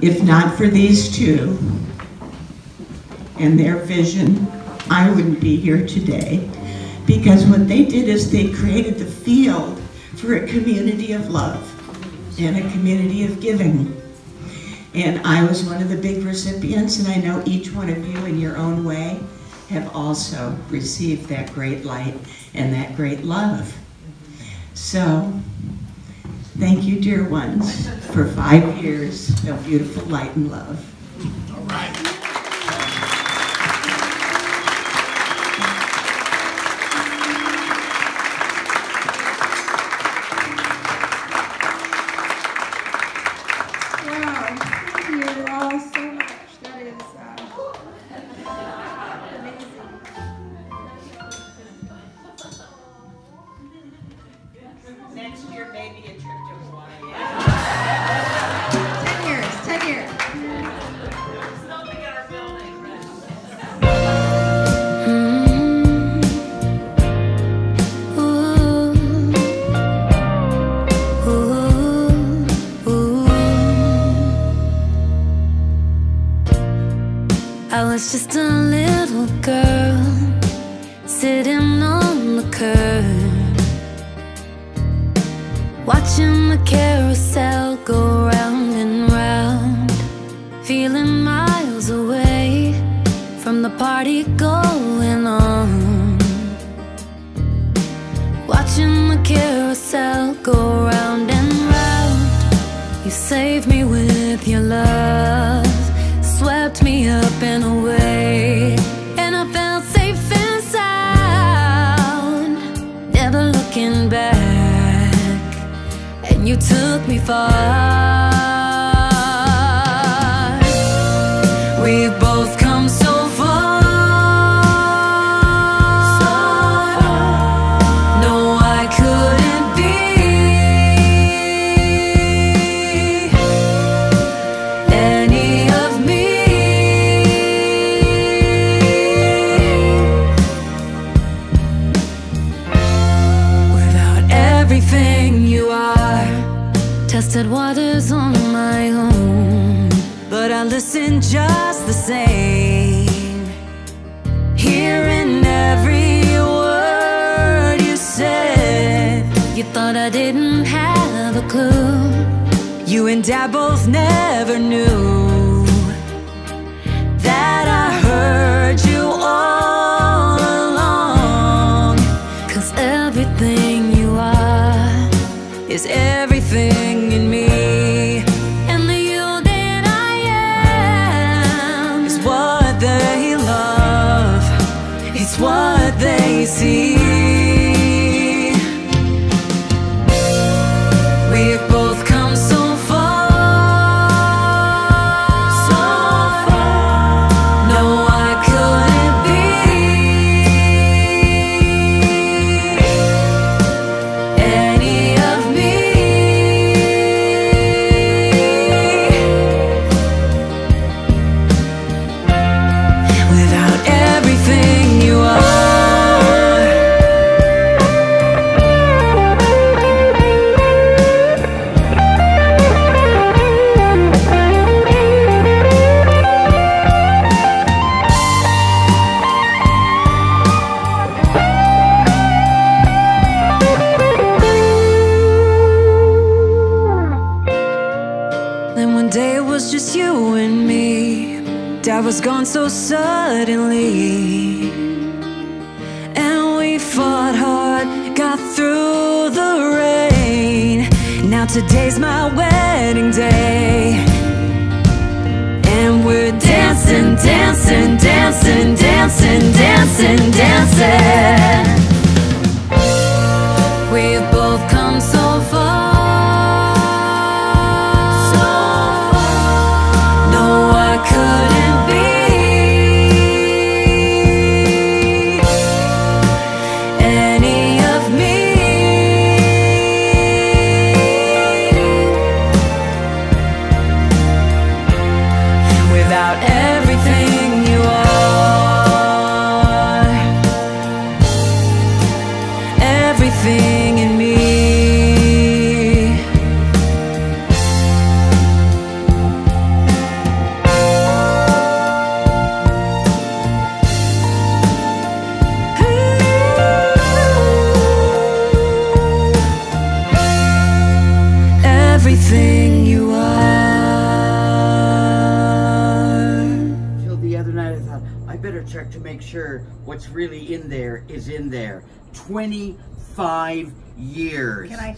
if not for these two and their vision, I wouldn't be here today. Because what they did is they created the field for a community of love and a community of giving. And I was one of the big recipients, and I know each one of you in your own way have also received that great light and that great love. So, thank you, dear ones, for five years of beautiful light and love.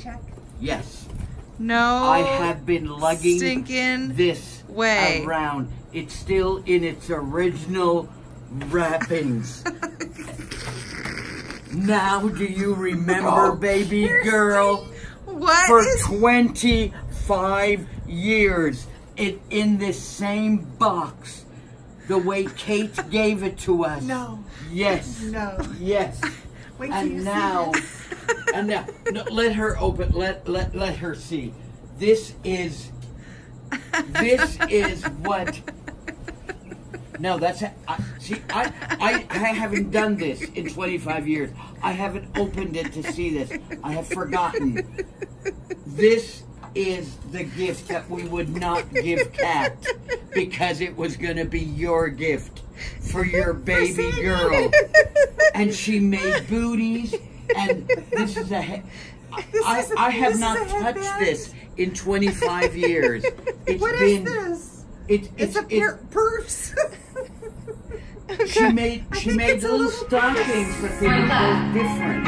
Check? Yes. No. I have been lugging stinking this way. around. It's still in its original wrappings. now do you remember, oh. baby girl? What For is- 25 years, it in this same box, the way Kate gave it to us. No. Yes. No. Yes. Wait and now, and now, no, let her open. Let let let her see. This is. This is what. No, that's I, see. I, I I haven't done this in 25 years. I haven't opened it to see this. I have forgotten. This is the gift that we would not give Kat because it was going to be your gift for your baby girl. And she made booties and this is a This I, is a- I have this not a touched this in 25 years. It's What is been this? It, It's, it's, a pair purse. she made she made it's a little little stockings but they were both different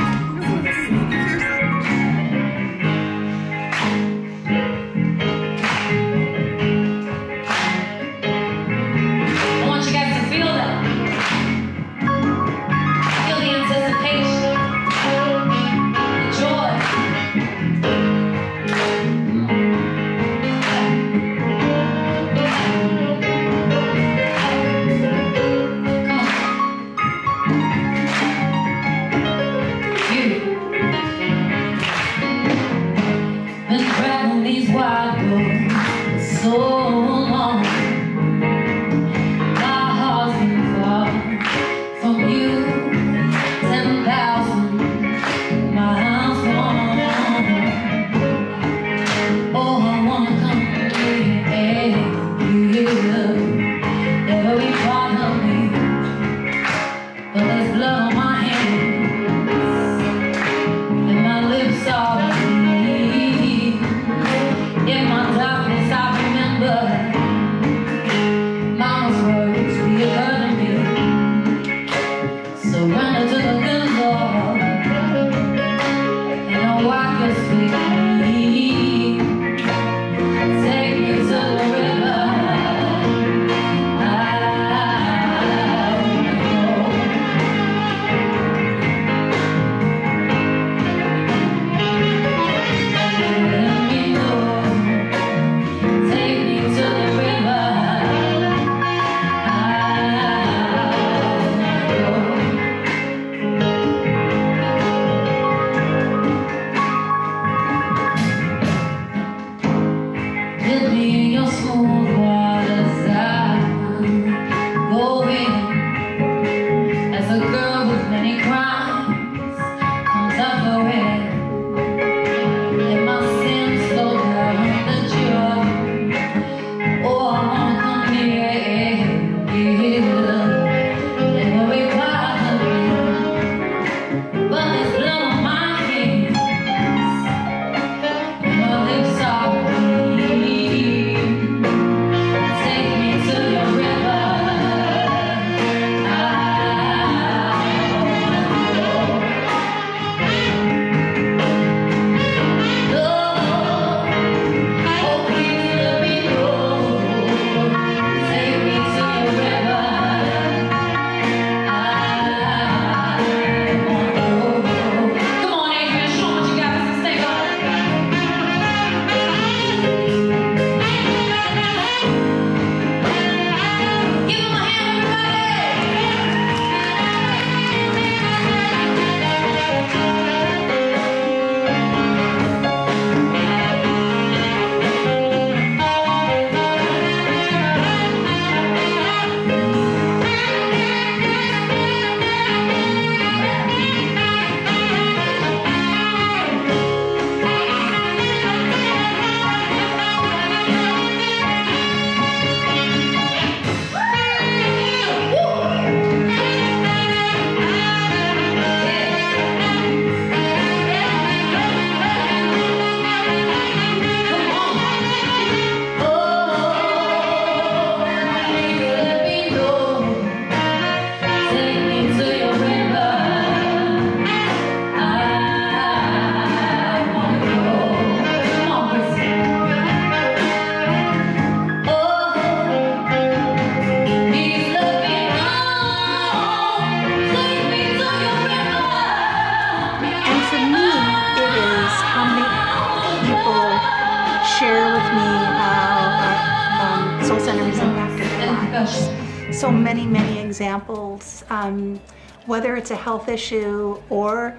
it's a health issue or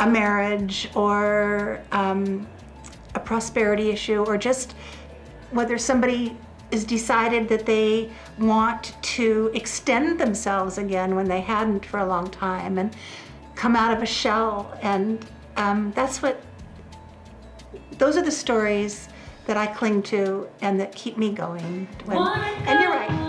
a marriage or um, a prosperity issue or just whether somebody is decided that they want to extend themselves again when they hadn't for a long time and come out of a shell. And um, that's what, those are the stories that I cling to and that keep me going. When, and you're right.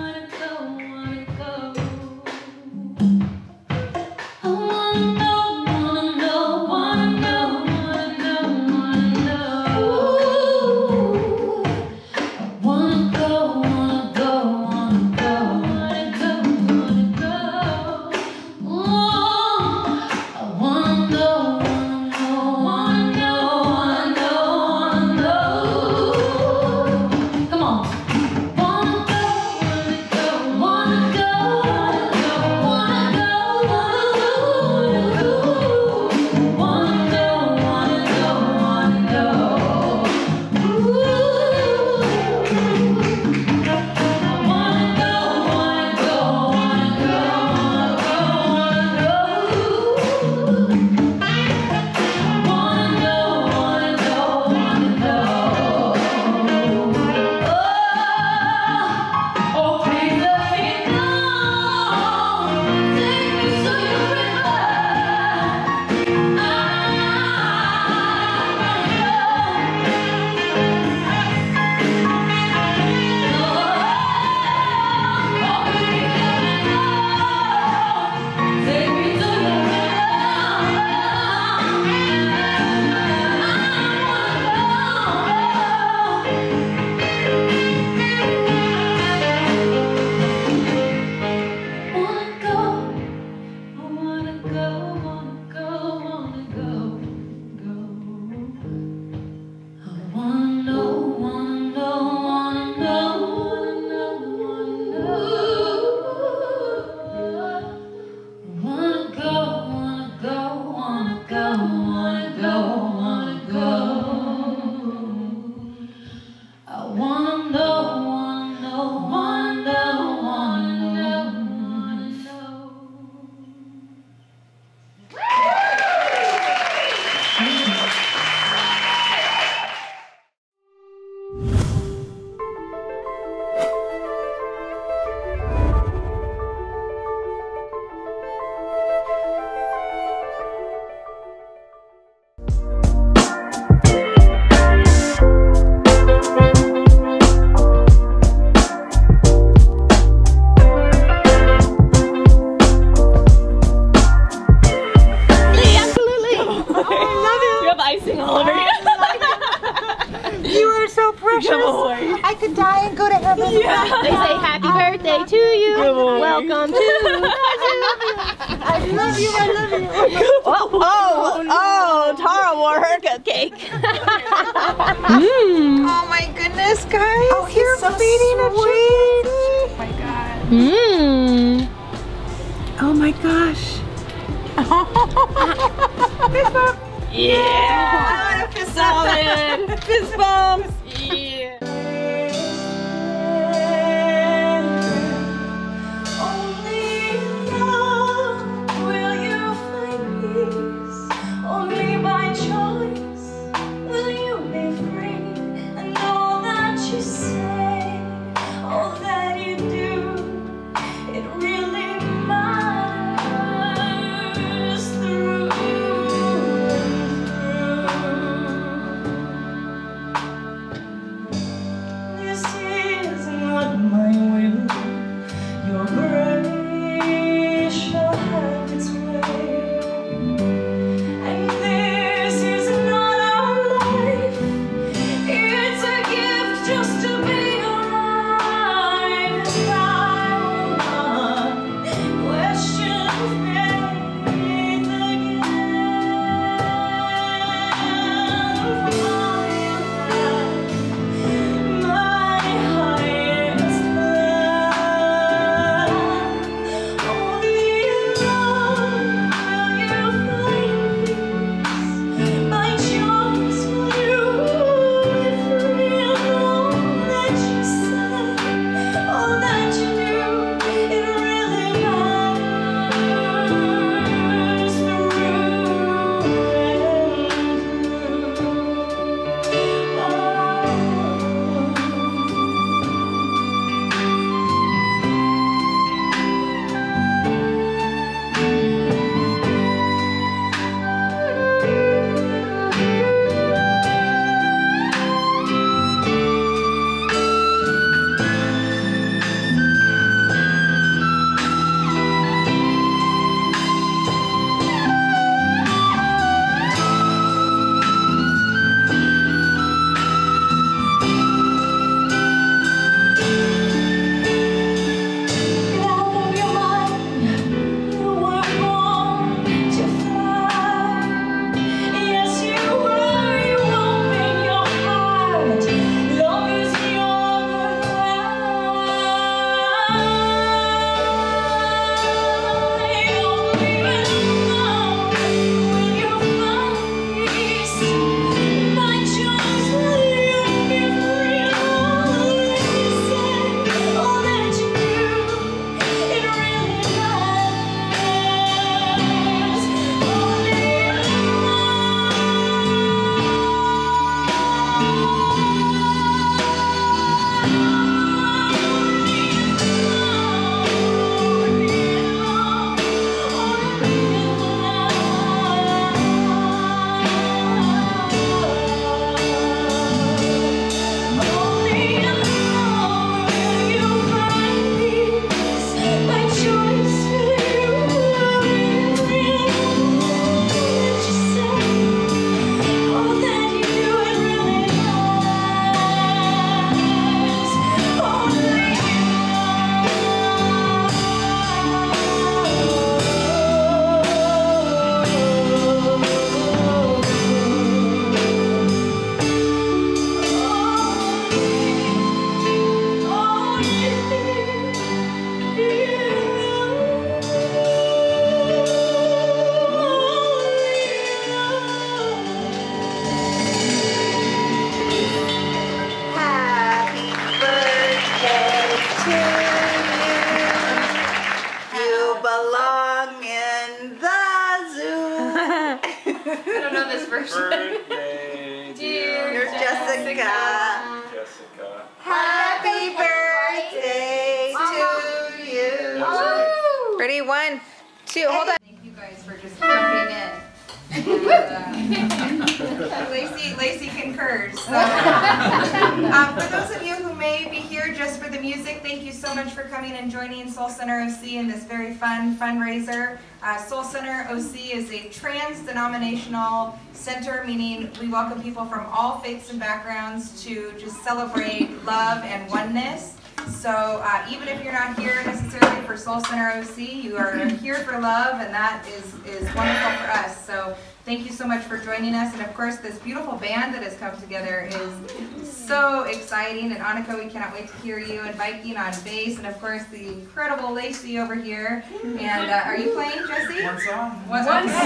Center OC is a trans-denominational center, meaning we welcome people from all faiths and backgrounds to just celebrate love and oneness. So uh, even if you're not here necessarily for Soul Center OC, you are here for love, and that is, is wonderful for us. So thank you so much for joining us. And of course, this beautiful band that has come together is so exciting. And Annika, we cannot wait to hear you. And Viking on bass, and of course, the incredible Lacey over here. And uh, are you playing, Jesse? One song. One, one song.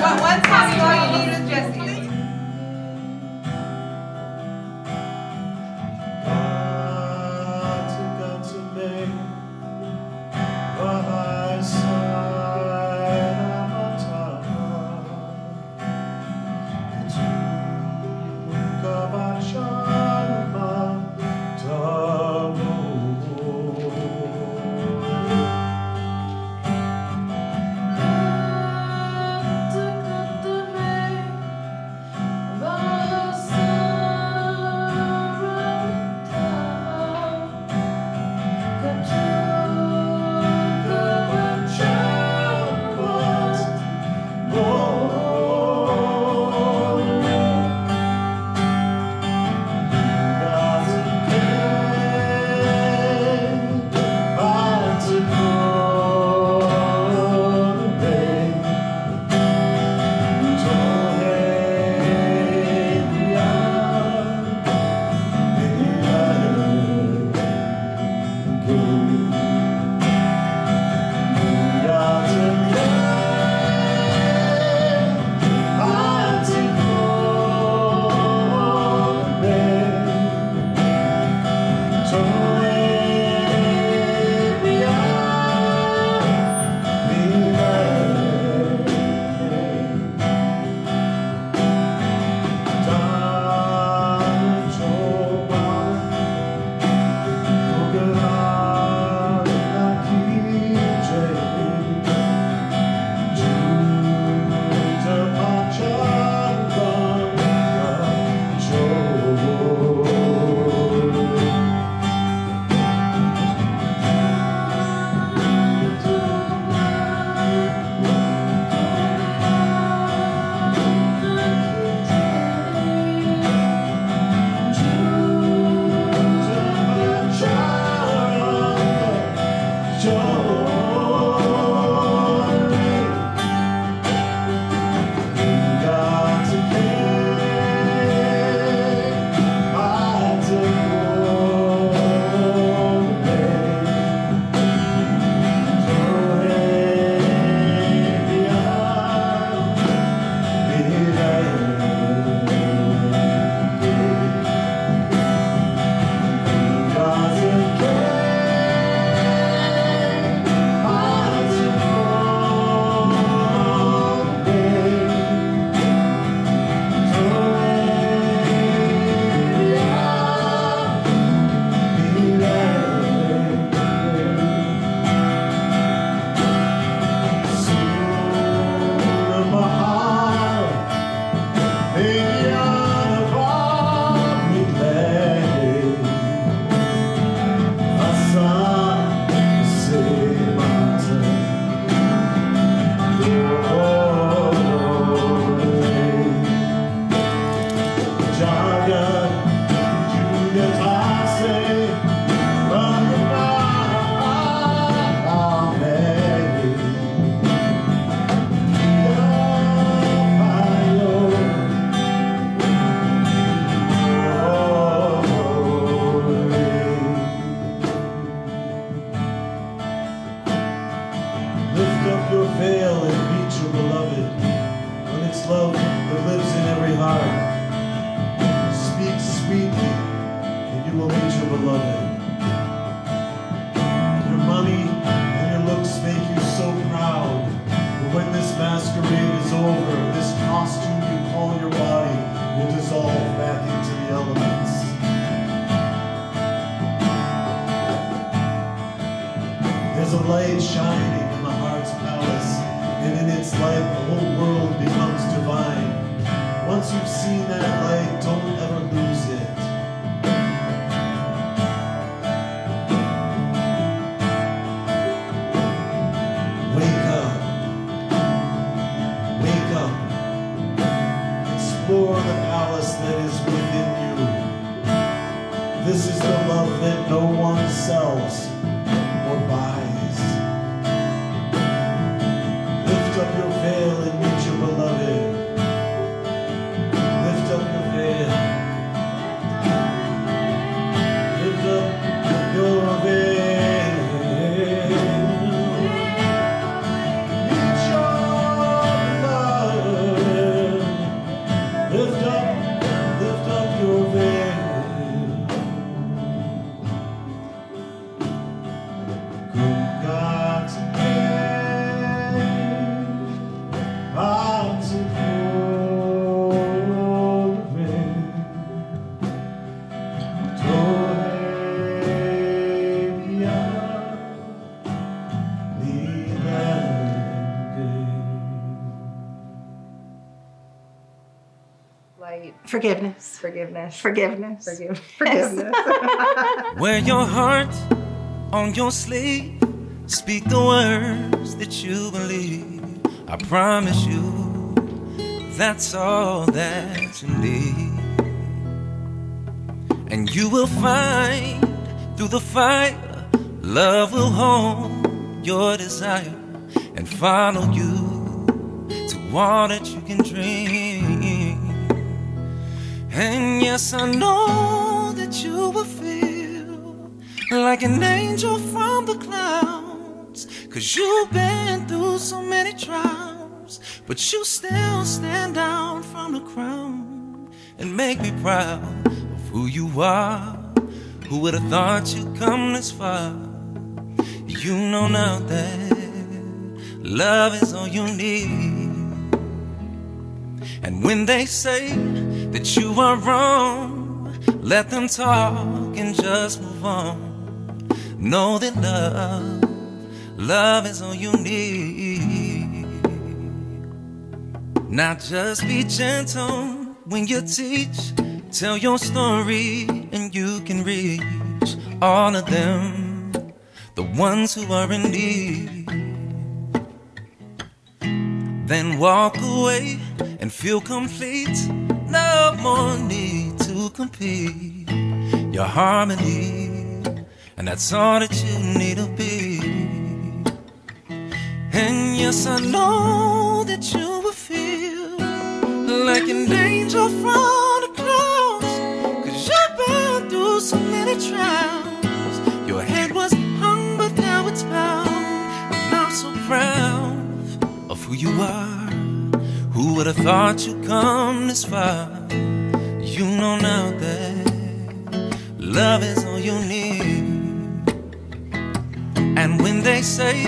one, one song is all you need with Jesse. Forgiveness. forgiveness, Forgiveness. forgive, forgiveness. Wear your heart on your sleeve. Speak the words that you believe. I promise you, that's all that you need. And you will find through the fire, love will hold your desire and follow you to all that you can dream. And yes, I know that you will feel like an angel from the clouds. Cause you've been through so many trials, but you still stand out from the crowd and make me proud of who you are. Who would have thought you'd come this far? You know now that love is all you need. And when they say that you are wrong, let them talk and just move on. Know that love, love is all you need. Now just be gentle when you teach. Tell your story and you can reach all of them, the ones who are in need. Then walk away and feel complete. No more need to compete. Your harmony, and that's all that you need to be. And yes, I know that you will feel like an angel from the clouds. Cause you've been through so many trials. Your head was hung, but now it's bowed. And I'm so proud of who you are. Who would have thought you'd come this far? You know now that love is all you need. And when they say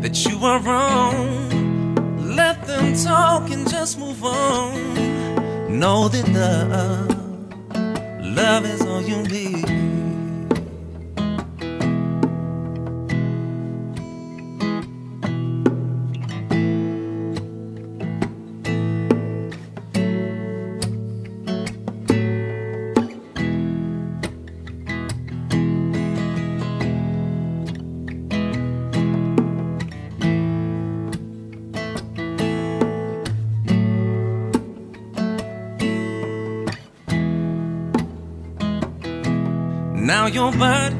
that you are wrong, let them talk and just move on. Know that love, love is all you need. Your body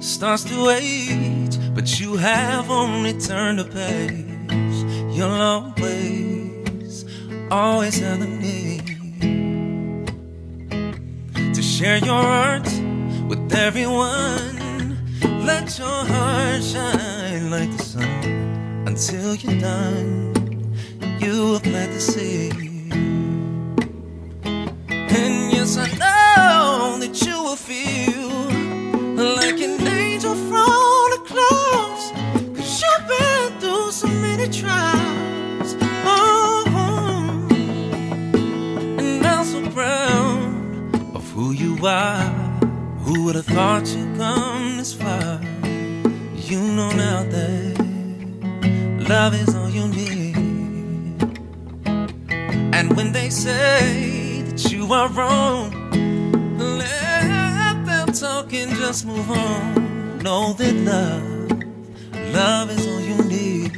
starts to age, but you have only turned a page. You'll always, always have the need to share your art with everyone. Let your heart shine like the sun until you're done. You have planted the seed. Who. Who would have thought you'd come this far? You know now that love is all you need. And when they say that you are wrong, let them talk and just move on. Know that love, love is all you need.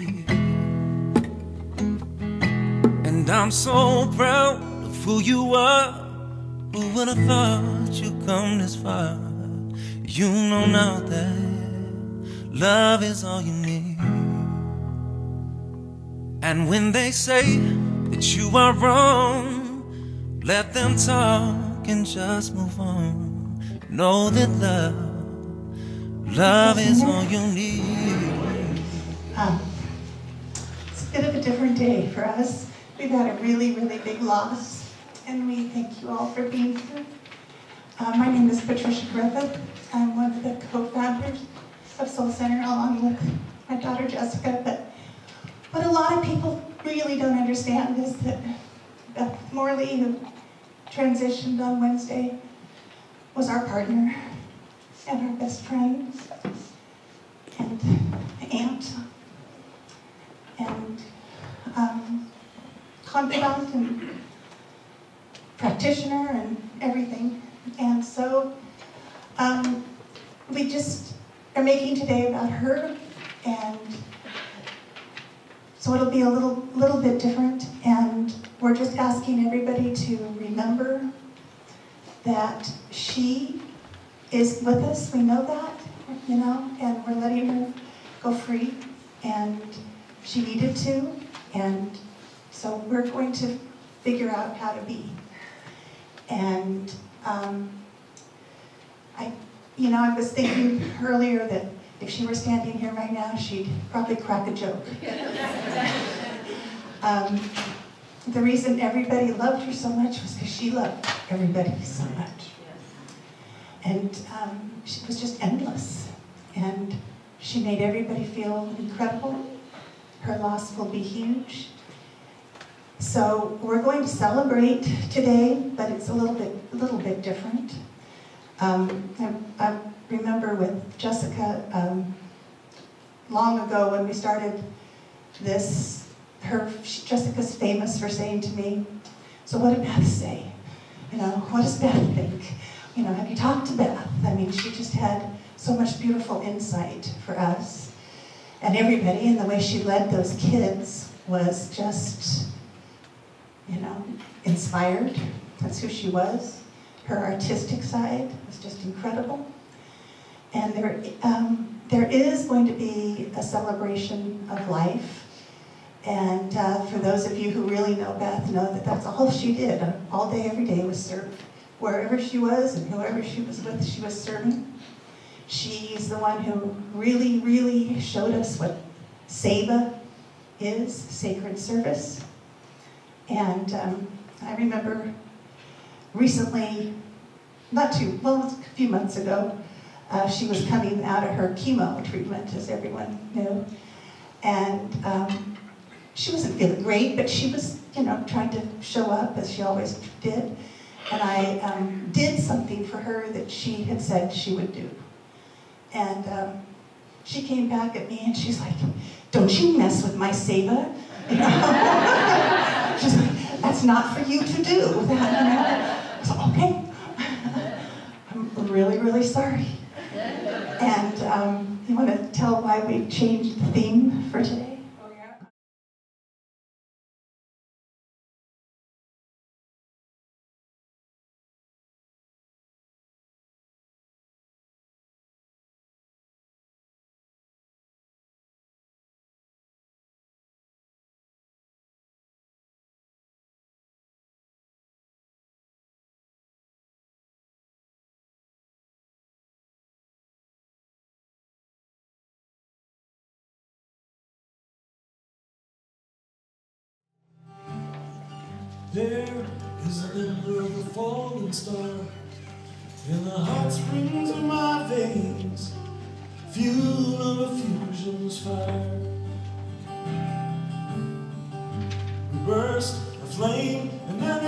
And I'm so proud of who you are. Who would have thought you'd come this far? You know now that love is all you need. And when they say that you are wrong, let them talk and just move on. Know that love, love is all you need. Um, it's a bit of a different day for us. We've had a really, really big loss, and we thank you all for being here. Uh, my name is Patricia Griffith. I'm one of the co-founders of Soul Center, along with my daughter Jessica. But what a lot of people really don't understand is that Beth Morley, who transitioned on Wednesday, was our partner and our best friend and aunt and um, confidant and practitioner and everything. And so um, we just are making today about her, and so it'll be a little little bit different. And we're just asking everybody to remember that she is with us. We know that, you know, and we're letting her go free, and she needed to, and so we're going to figure out how to be. And um, I, you know, I was thinking earlier that if she were standing here right now, she'd probably crack a joke. um, the reason everybody loved her so much was because she loved everybody so much. And um, she was just endless. And she made everybody feel incredible. Her loss will be huge. So we're going to celebrate today, but it's a little bit, a little bit different. Um, I, I, remember with Jessica um, long ago when we started this. Her Jessica's famous for saying to me, "So what did Beth say? You know, what does Beth think? You know, have you talked to Beth?" I mean, she just had so much beautiful insight for us and everybody, and the way she led those kids was just you know, inspired. That's who she was. Her artistic side was just incredible. And there, um, there is going to be a celebration of life. And uh, for those of you who really know Beth, know that that's all she did. All day, every day was serve. Wherever she was and whoever she was with, she was serving. She's the one who really, really showed us what Seva is, sacred service. And um, I remember recently, not too, well, a few months ago, uh, she was coming out of her chemo treatment, as everyone knew. And um, she wasn't feeling great, but she was, you know, trying to show up as she always did. And I um, did something for her that she had said she would do. And um, she came back at me and she's like, don't you mess with my Seva. You know? She's like, that's not for you to do. You know? So, okay. I'm really, really sorry. And um, you want to tell why we changed the theme for today? A of a falling star in the hot springs of my veins, fuel of a fusion's fire. We burst a flame and then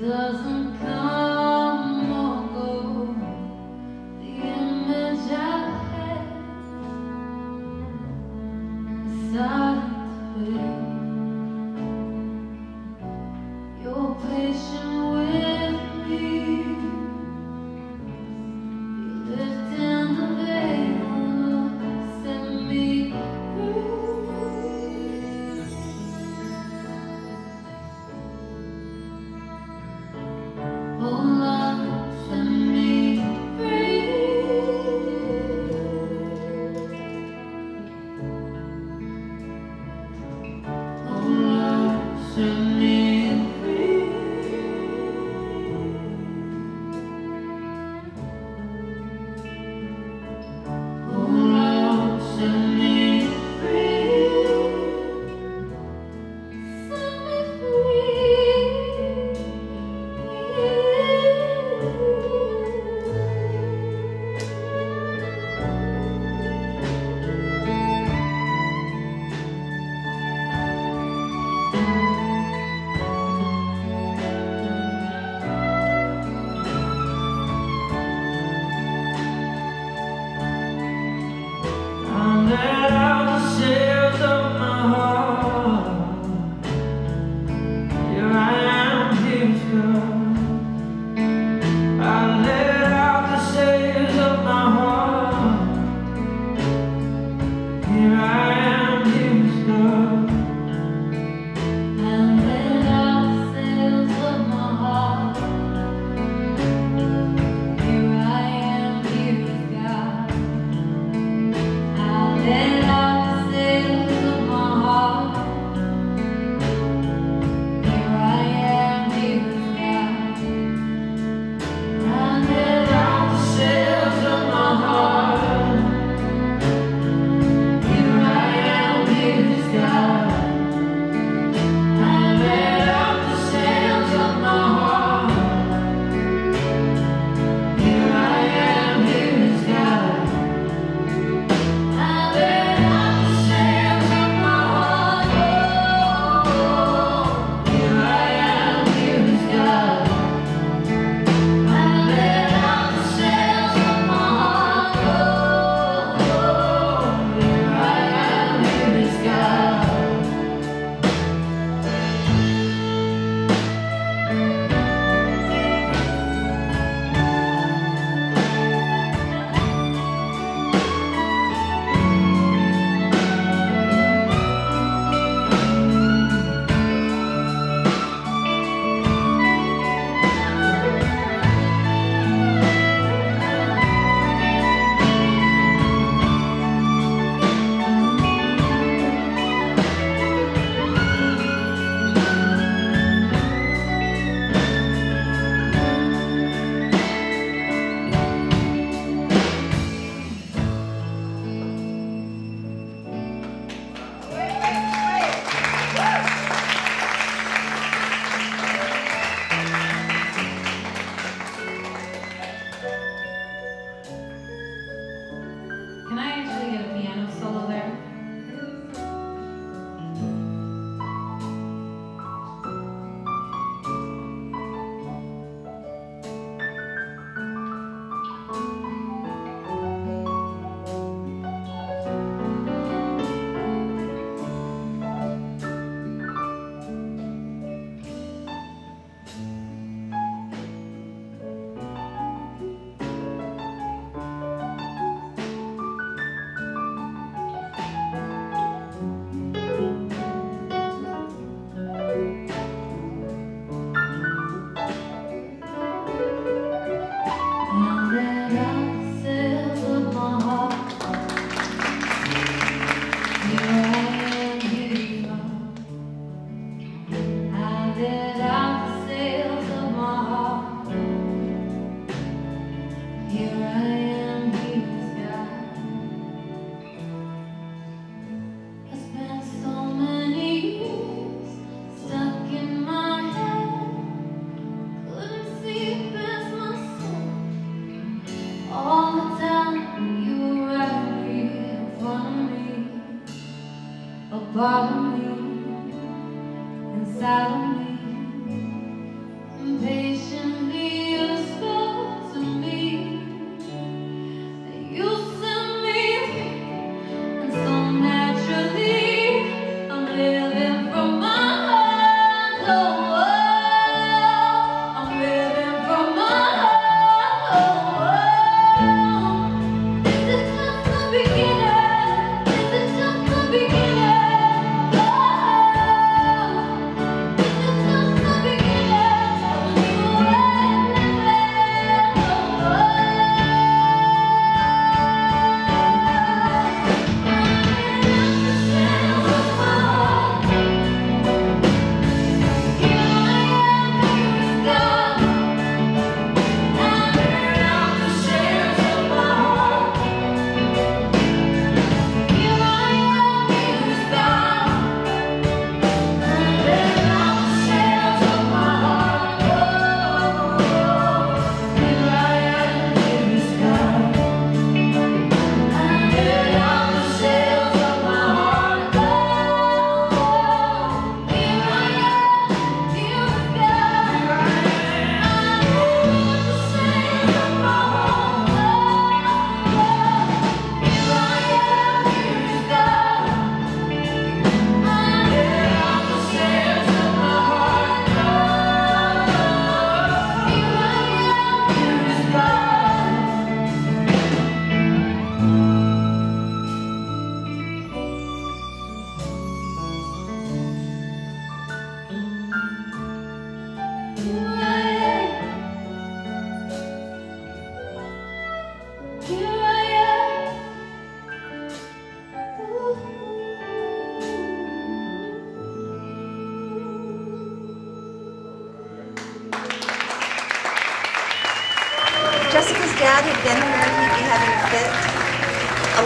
doesn't come. there.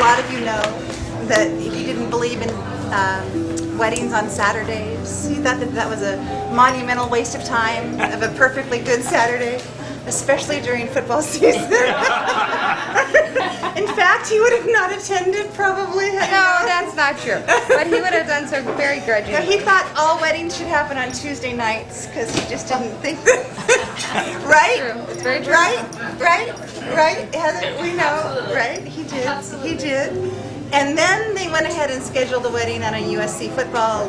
Lot of you know that if you didn't believe in um, weddings on Saturdays. He thought that that was a monumental waste of time of a perfectly good Saturday, especially during football season. in fact, he would have not attended probably. No, that's not true. But he would have done so very grudgingly. he thought all weddings should happen on Tuesday nights because he just didn't think that. right? It's very true. Right? Right? Right? Heather, we know. Right? He did. He did. And then they went ahead and scheduled the wedding on a USC football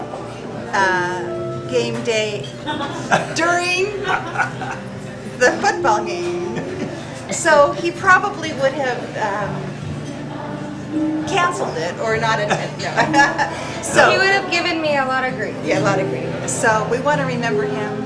uh, game day during the football game. So he probably would have um, canceled it or not attended. No. so He would have given me a lot of grief. yeah, a lot of grief. So we want to remember him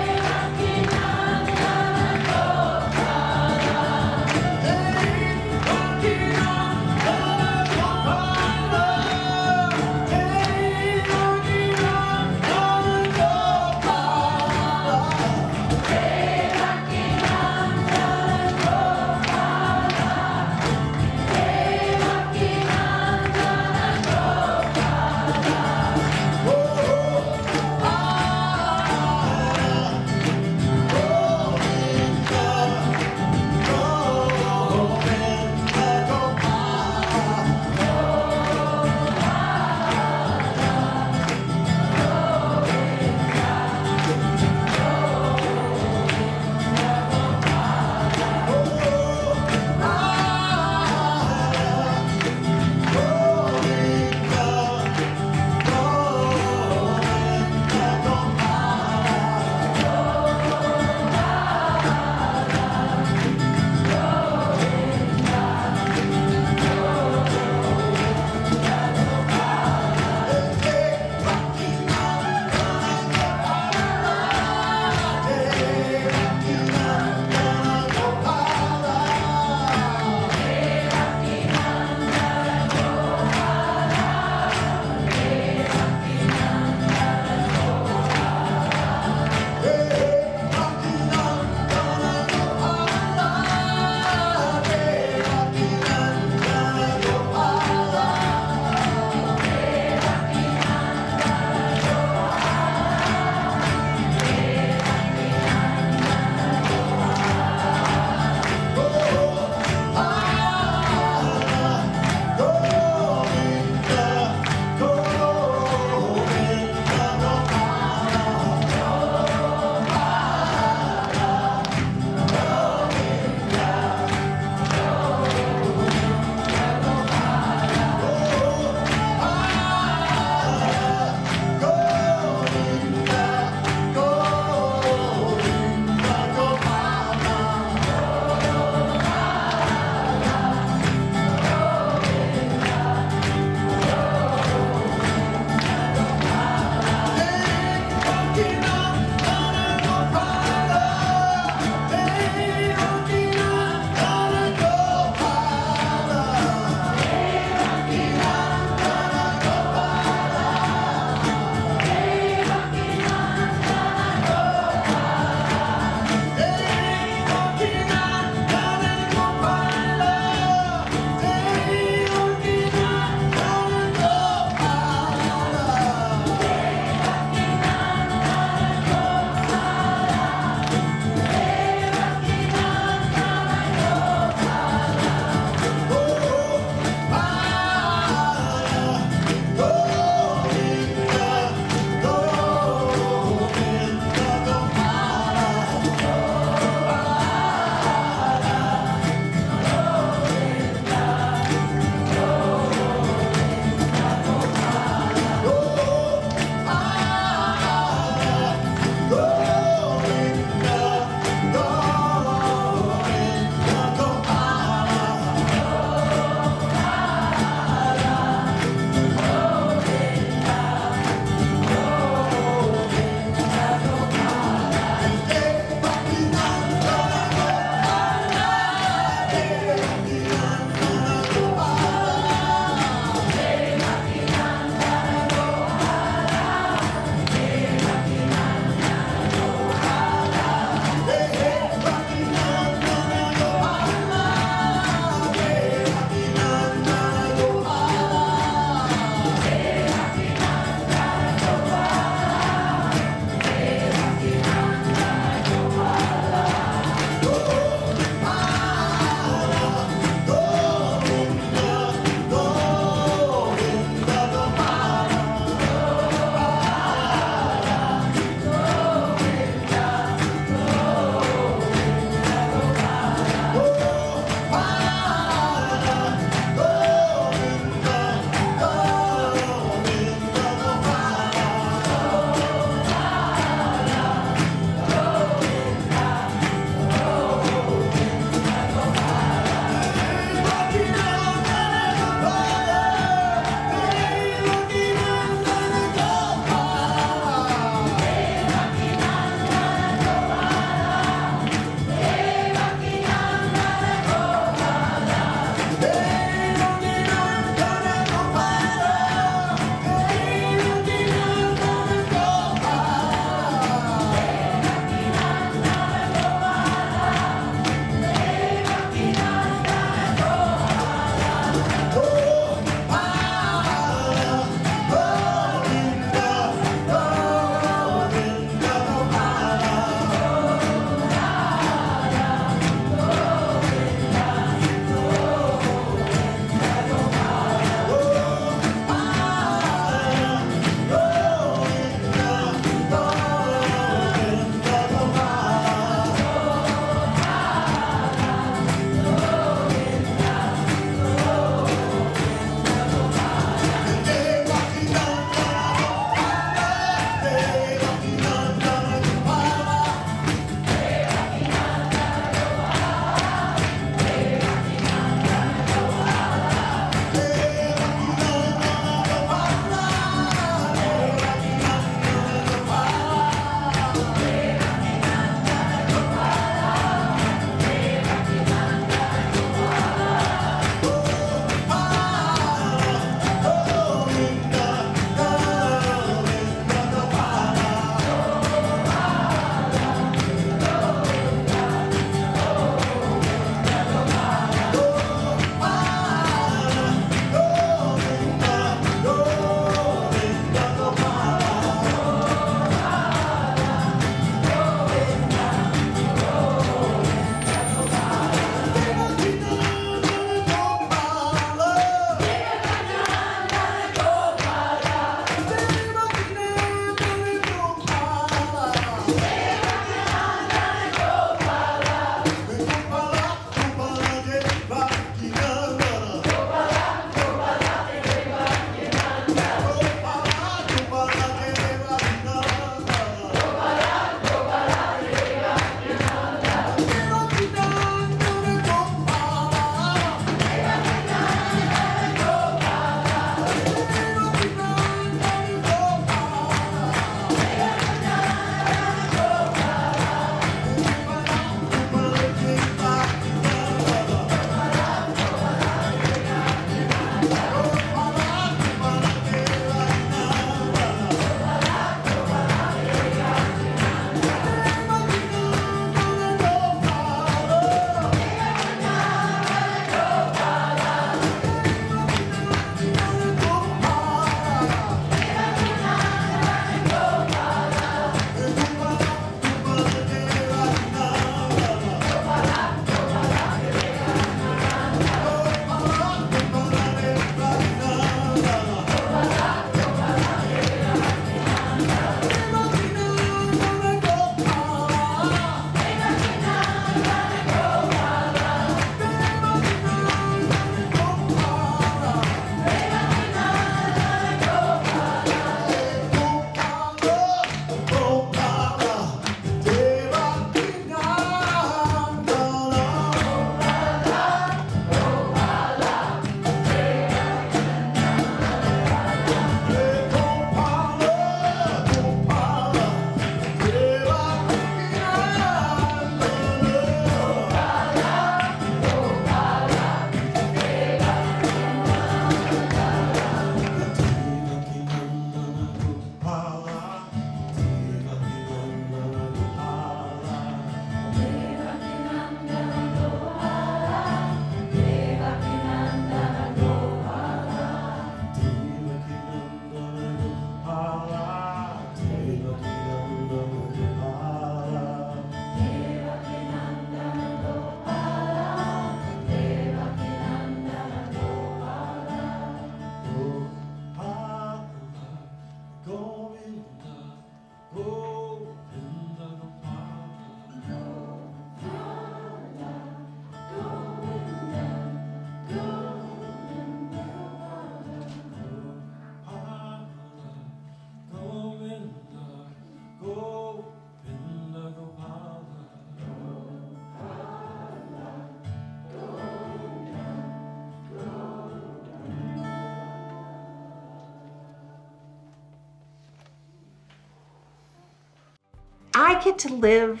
get to live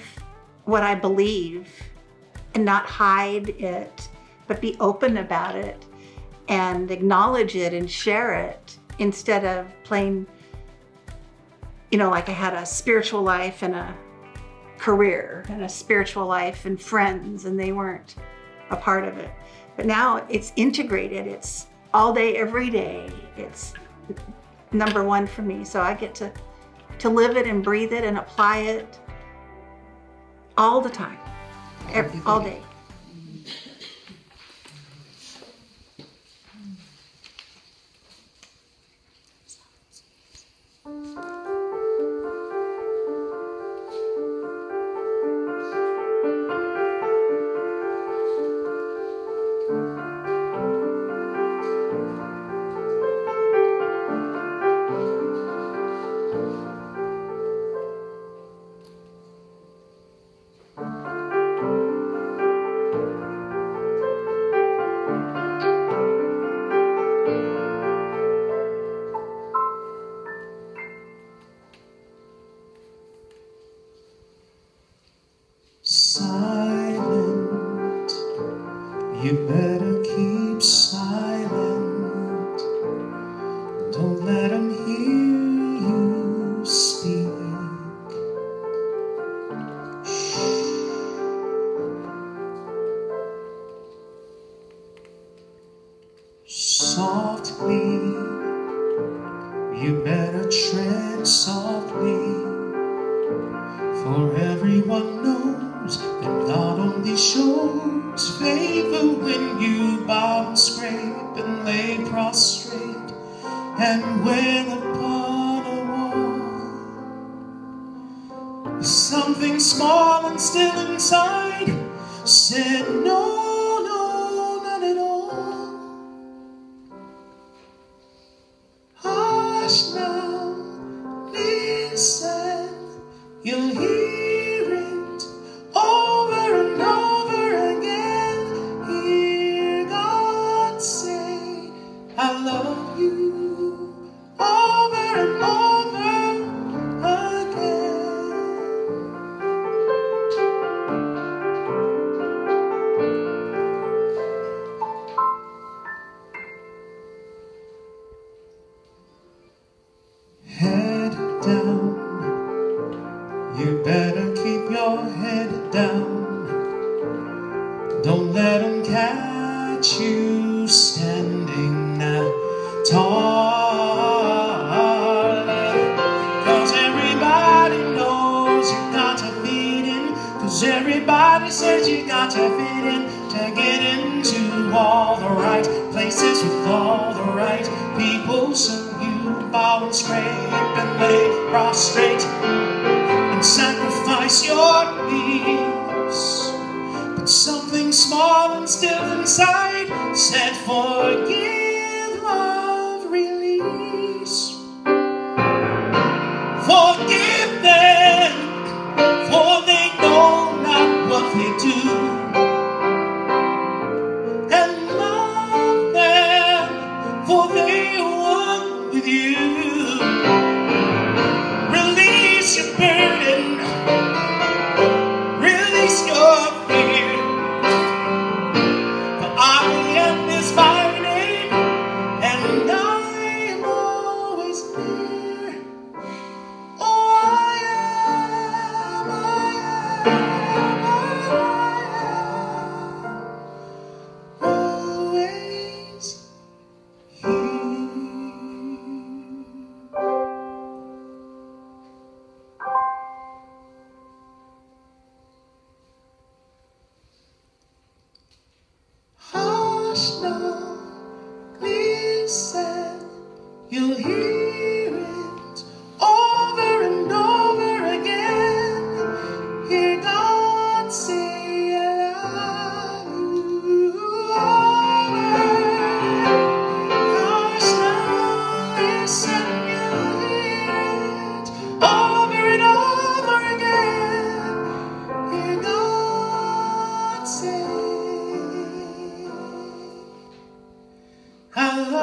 what I believe and not hide it, but be open about it and acknowledge it and share it instead of playing, you know, like I had a spiritual life and a career and a spiritual life and friends, and they weren't a part of it. But now it's integrated, it's all day, every day. It's number one for me. So I get to, to live it and breathe it and apply it all the time, ev- all day. Down. Prostrate and sacrifice your peace. But something small and still inside said, Forgive,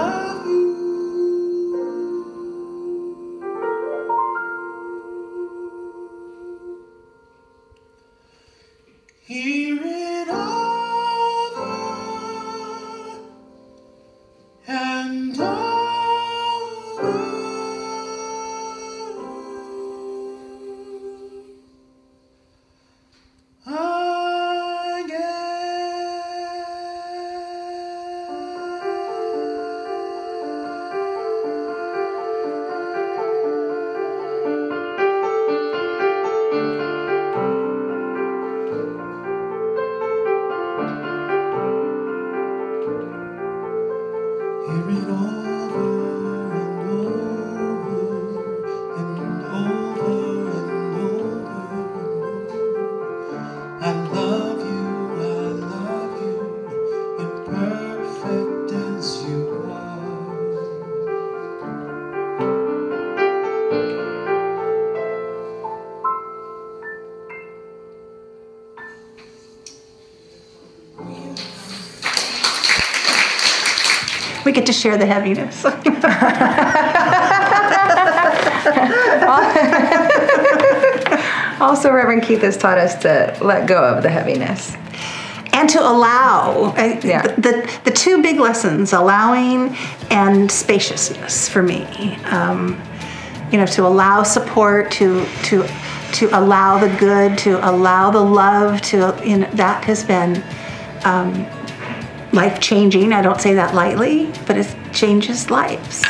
suave. Get to share the heaviness. Also, Reverend Keith has taught us to let go of the heaviness. and to allow I- Yeah. the, the the two big lessons allowing and spaciousness for me um, you know to allow support to to to allow the good to allow the love to you know that has been um, life changing i don't say that lightly but it changes lives